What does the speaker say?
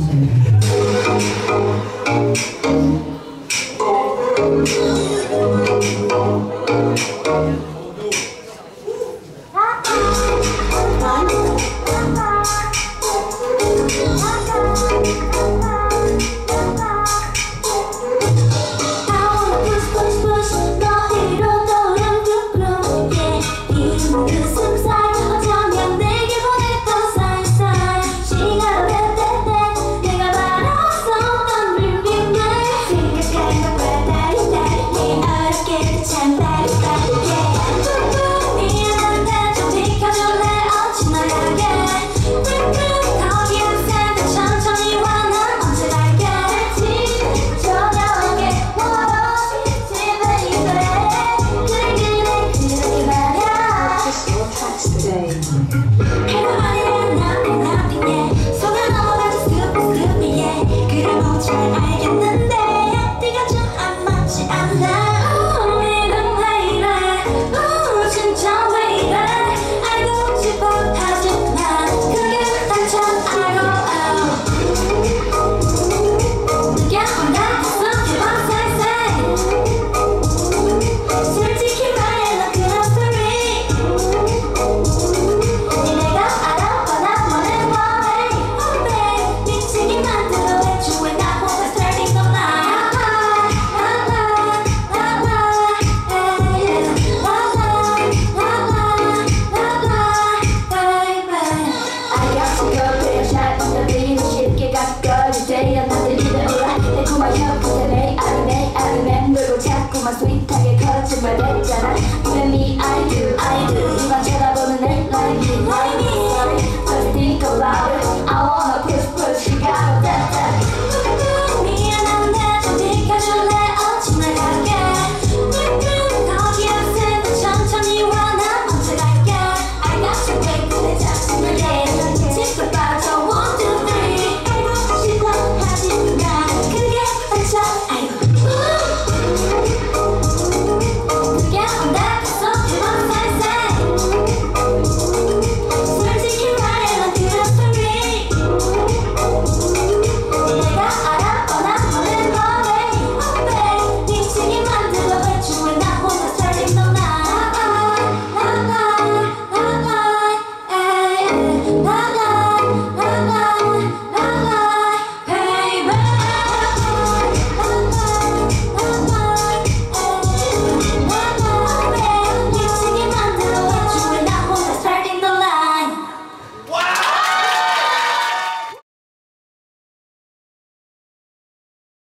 Thank you. Yeah. 자꾸만 스윗하게 가르친 말 됐잖아 Even me, I do, I do. 이만 쳐다보는 내 like me, like me don't think about it. I wanna push, push, you gotta